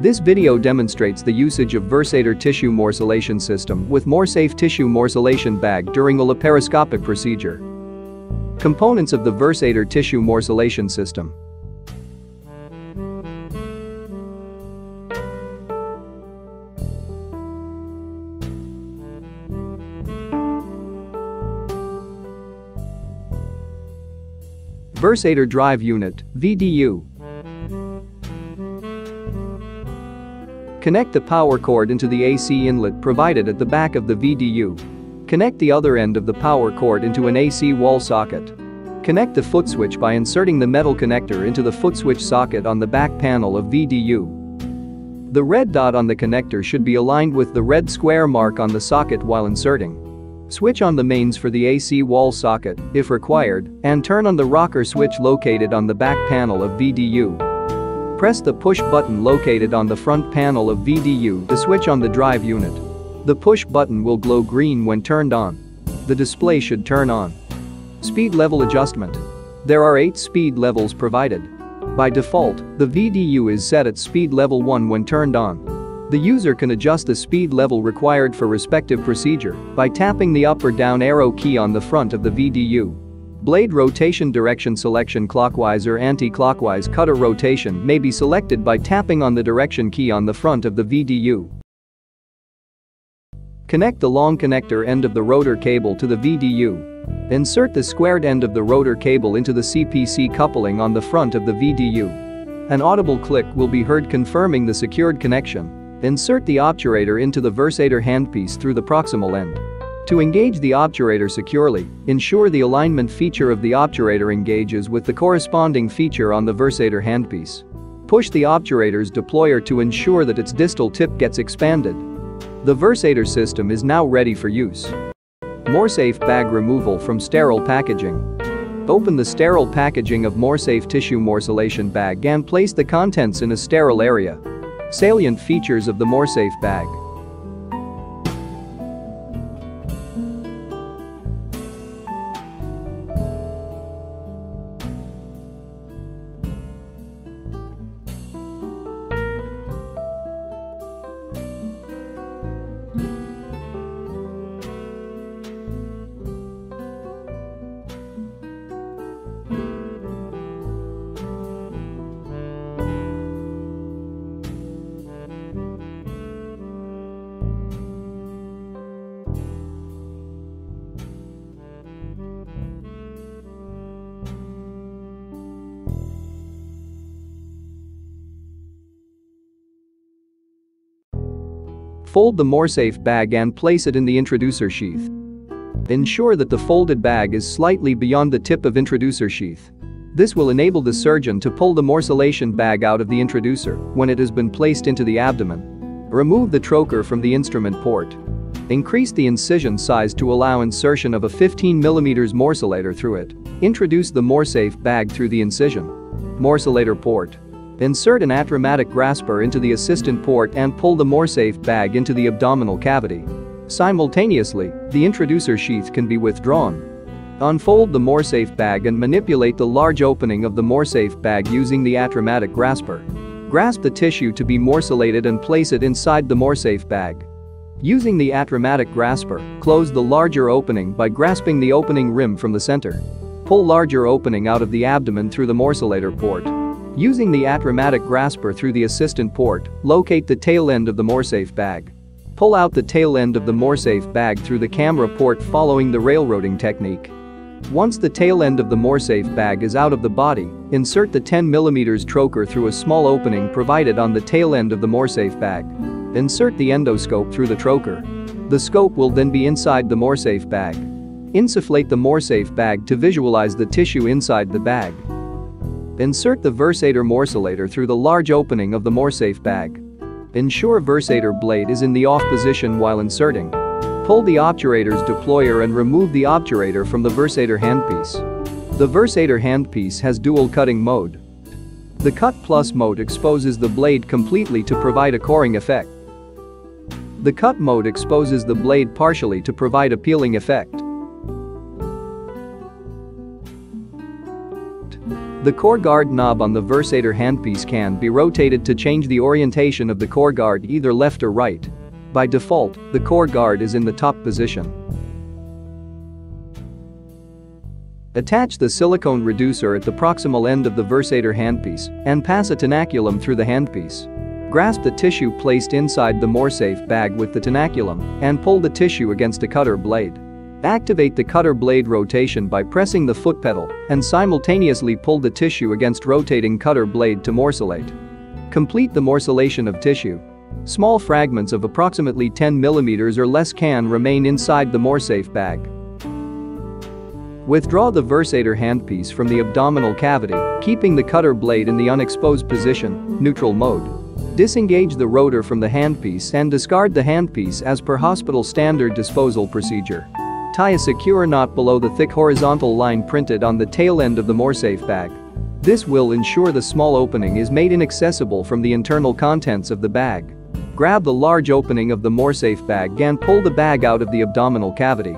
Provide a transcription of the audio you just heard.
This video demonstrates the usage of Versator tissue morcellation system with MorSafe tissue morcellation bag during a laparoscopic procedure. Components of the Versator tissue morcellation system. Versator Drive Unit, VDU. Connect the power cord into the AC inlet provided at the back of the VDU. Connect the other end of the power cord into an AC wall socket. Connect the foot switch by inserting the metal connector into the foot switch socket on the back panel of VDU. The red dot on the connector should be aligned with the red square mark on the socket while inserting. Switch on the mains for the AC wall socket, if required, and turn on the rocker switch located on the back panel of VDU. Press the push button located on the front panel of VDU to switch on the drive unit. The push button will glow green when turned on. The display should turn on. Speed level adjustment. There are 8 speed levels provided. By default, the VDU is set at speed level 1 when turned on. The user can adjust the speed level required for respective procedure by tapping the up or down arrow key on the front of the VDU. Blade rotation direction selection clockwise or anti-clockwise cutter rotation may be selected by tapping on the direction key on the front of the VDU. Connect the long connector end of the rotor cable to the VDU. Insert the squared end of the rotor cable into the CPC coupling on the front of the VDU. An audible click will be heard confirming the secured connection. Insert the obturator into the Versator handpiece through the proximal end. To engage the obturator securely, ensure the alignment feature of the obturator engages with the corresponding feature on the Versator handpiece. Push the obturator's deployer to ensure that its distal tip gets expanded. The Versator system is now ready for use. MorSafe bag removal from sterile packaging. Open the sterile packaging of MorSafe tissue morcellation bag and place the contents in a sterile area. Salient features of the MorSafe bag. Fold the MorSafe bag and place it in the introducer sheath. Ensure that the folded bag is slightly beyond the tip of introducer sheath. This will enable the surgeon to pull the morcellation bag out of the introducer when it has been placed into the abdomen. Remove the trocar from the instrument port. Increase the incision size to allow insertion of a 15 mm morcellator through it. Introduce the MorSafe bag through the incision. Morcellator port. Insert an atraumatic grasper into the assistant port and pull the MorSafe bag into the abdominal cavity. Simultaneously, the introducer sheath can be withdrawn. Unfold the MorSafe bag and manipulate the large opening of the MorSafe bag using the atraumatic grasper. Grasp the tissue to be morcellated and place it inside the MorSafe bag. Using the atraumatic grasper, close the larger opening by grasping the opening rim from the center. Pull larger opening out of the abdomen through the morcellator port. Using the atraumatic grasper through the assistant port, locate the tail end of the MorSafe bag. Pull out the tail end of the MorSafe bag through the camera port following the railroading technique. Once the tail end of the MorSafe bag is out of the body, insert the 10mm trocar through a small opening provided on the tail end of the MorSafe bag. Insert the endoscope through the trocar. The scope will then be inside the MorSafe bag. Insufflate the MorSafe bag to visualize the tissue inside the bag. Insert the Versator morcellator through the large opening of the MorSafe bag. Ensure Versator blade is in the off position while inserting. Pull the obturator's deployer and remove the obturator from the Versator handpiece. The Versator handpiece has dual cutting mode. The Cut Plus mode exposes the blade completely to provide a coring effect. The Cut mode exposes the blade partially to provide a peeling effect. The core guard knob on the Versator handpiece can be rotated to change the orientation of the core guard either left or right. By default, the core guard is in the top position. Attach the silicone reducer at the proximal end of the Versator handpiece and pass a tenaculum through the handpiece. Grasp the tissue placed inside the MorSafe bag with the tenaculum and pull the tissue against a cutter blade. Activate the cutter blade rotation by pressing the foot pedal and simultaneously pull the tissue against rotating cutter blade to morcellate. Complete the morcellation of tissue. Small fragments of approximately 10 mm or less can remain inside the MorSafe bag. Withdraw the Versator handpiece from the abdominal cavity, keeping the cutter blade in the unexposed position, neutral mode. Disengage the rotor from the handpiece and discard the handpiece as per hospital standard disposal procedure. Tie a secure knot below the thick horizontal line printed on the tail end of the MorSafe bag. This will ensure the small opening is made inaccessible from the internal contents of the bag. Grab the large opening of the MorSafe bag and pull the bag out of the abdominal cavity.